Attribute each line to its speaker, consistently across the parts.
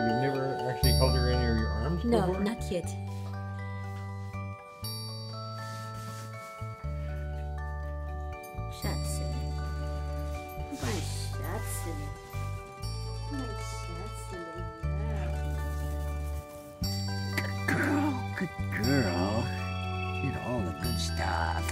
Speaker 1: So you've never actually held her in your, your arms
Speaker 2: No,
Speaker 1: before?
Speaker 2: not yet. Schatzele. Mein Schatzele. Mein Schatzele, ja.
Speaker 3: Girl, good girl. Did all the good stuff.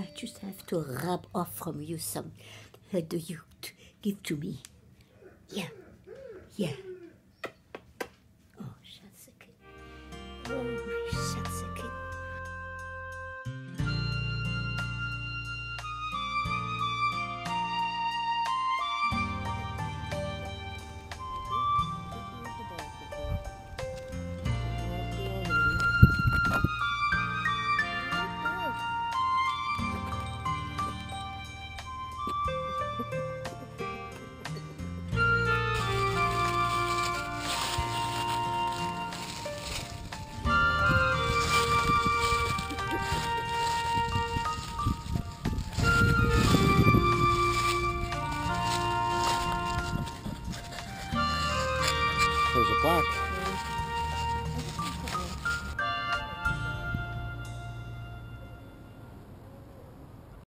Speaker 2: I just have to rub off from you some. Uh, do you give to me? Yeah, yeah.
Speaker 1: o'clock.